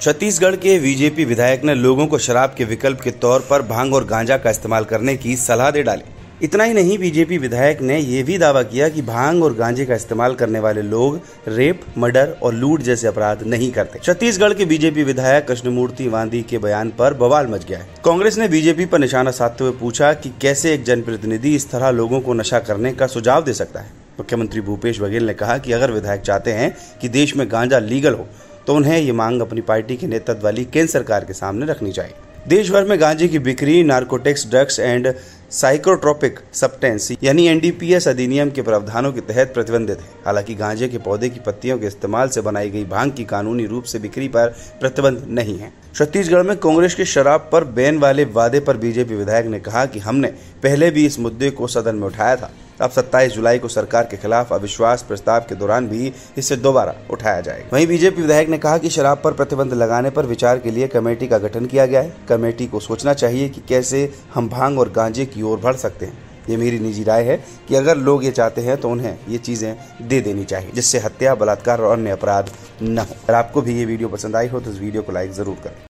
छत्तीसगढ़ के बीजेपी विधायक ने लोगों को शराब के विकल्प के तौर पर भाँग और गांजा का इस्तेमाल करने की सलाह दे डाली। इतना ही नहीं, बीजेपी विधायक ने यह भी दावा किया कि भाँग और गांजे का इस्तेमाल करने वाले लोग रेप, मर्डर और लूट जैसे अपराध नहीं करते। छत्तीसगढ़ के बीजेपी विधायक कृष्णमूर्ति वांदी के बयान पर बवाल मच गया है। कांग्रेस ने बीजेपी पर निशाना साधते हुए पूछा कि कैसे एक जनप्रतिनिधि इस तरह लोगों को नशा करने का सुझाव दे सकता है। मुख्यमंत्री भूपेश बघेल ने कहा कि अगर विधायक चाहते हैं कि देश में गांजा लीगल हो तो उन्हें ये मांग अपनी पार्टी के नेतृत्व वाली केंद्र सरकार के सामने रखनी चाहिए। देश भर में गांजे की बिक्री narcotics drugs and psychotropic substance यानी एनडीपीएस अधिनियम के प्रावधानों के तहत प्रतिबंधित है। हालाँकि गांजे के पौधे की पत्तियों के इस्तेमाल से बनाई गई भाँग की कानूनी रूप से बिक्री पर प्रतिबंध नहीं है। छत्तीसगढ़ में कांग्रेस के शराब पर बैन वाले वादे पर बीजेपी विधायक ने कहा कि हमने पहले भी इस मुद्दे को सदन में उठाया था। अब 27 जुलाई को सरकार के खिलाफ अविश्वास प्रस्ताव के दौरान भी इसे दोबारा उठाया जाएगा वहीं बीजेपी विधायक ने कहा कि शराब पर प्रतिबंध लगाने पर विचार के लिए कमेटी का गठन किया गया है। कमेटी को सोचना चाहिए कि कैसे हम भाँग और गांजे की ओर बढ़ सकते हैं। ये मेरी निजी राय है कि अगर लोग ये चाहते हैं तो उन्हें ये चीज़ें दे देनी चाहिए, जिससे हत्या, बलात्कार और अन्य अपराध न हो। अगर आपको भी ये वीडियो पसंद आई हो तो इस वीडियो को लाइक ज़रूर करें।